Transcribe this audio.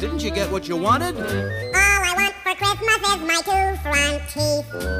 Didn't you get what you wanted? All I want for Christmas is my two front teeth.